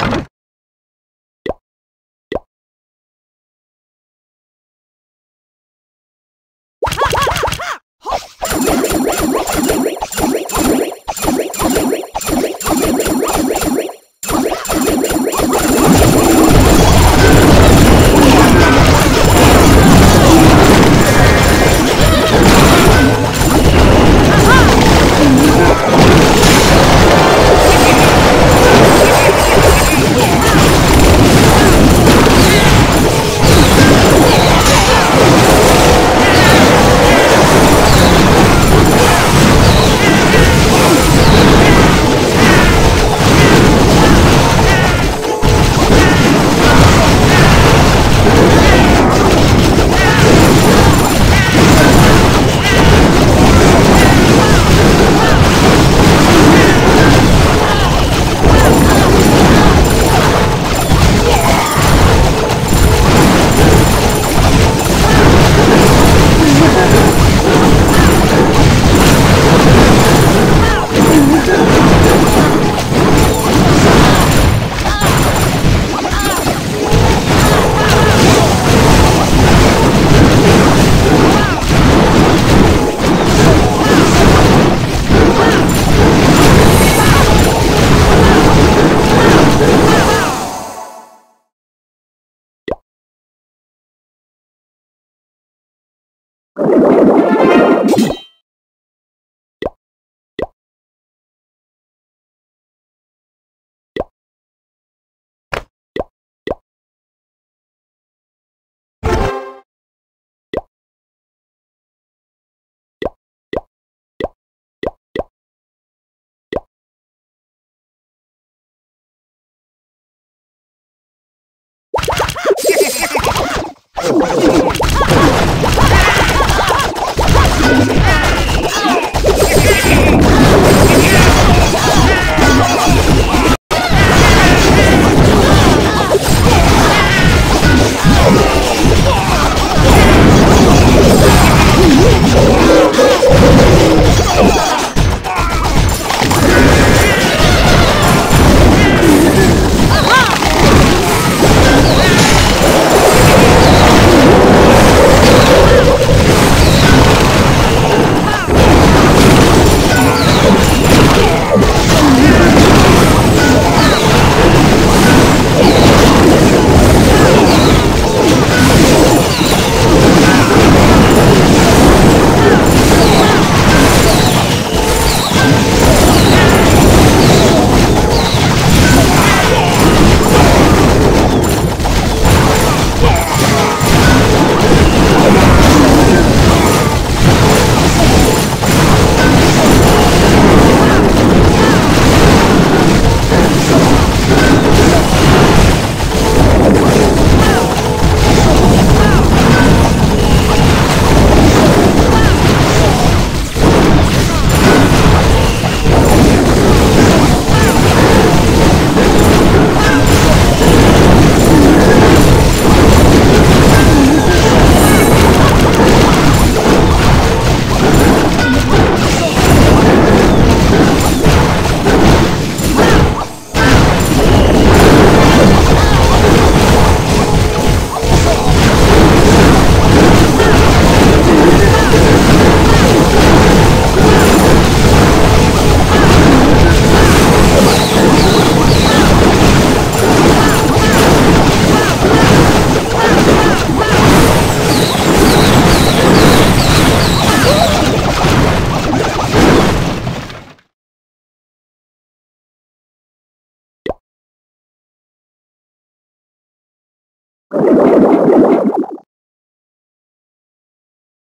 Oh, Oh,